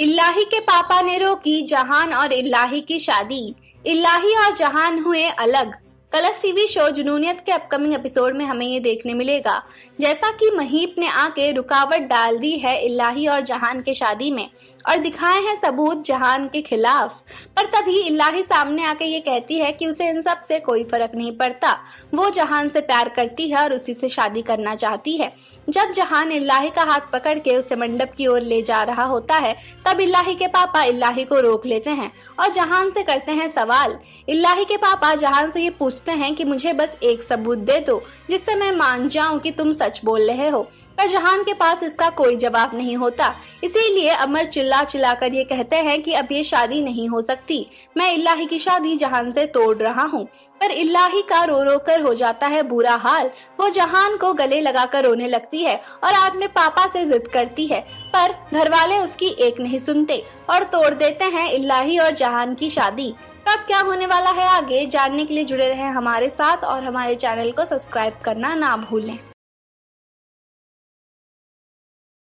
इल्लाही के पापा ने रोकी जहान और इल्लाही की शादी। इल्लाही और जहान हुए अलग। कलर्स टीवी शो जुनूनियत के अपकमिंग एपिसोड में हमें ये देखने मिलेगा। जैसा कि महीप ने आके रुकावट डाल दी है इल्लाही और जहान के शादी में, और दिखाए हैं सबूत जहान के खिलाफ। पर तभी इल्लाही सामने आके ये कहती है कि उसे इन सबसे कोई फ़र्क नहीं पड़ता। वो जहान से प्यार करती है और उसी से शादी करना चाहती है। जब जहान इलाही का हाथ पकड़ के उसे मंडप की ओर ले जा रहा होता है, तब इल्लाही के पापा इलाही को रोक लेते हैं, और जहान से करते हैं सवाल। इल्लाही के पापा जहान से ये पूछते हैं कि मुझे बस एक सबूत दे दो, जिससे मैं मान जाऊँ कि तुम सच बोल रहे हो। पर जहान के पास इसका कोई जवाब नहीं होता। इसीलिए अमर चिल्ला चिल्ला कर ये कहते हैं कि अब ये शादी नहीं हो सकती। मैं इलाही की शादी जहान से तोड़ रहा हूँ। पर इल्लाही का रो रो कर हो जाता है बुरा हाल। वो जहान को गले लगाकर रोने लगती है और अपने पापा से जिद करती है। पर घर वाले उसकी एक नहीं सुनते और तोड़ देते हैं इल्लाही और जहान की शादी। कब क्या होने वाला है आगे? जानने के लिए जुड़े रहे हमारे साथ और हमारे चैनल को सब्सक्राइब करना ना भूलें।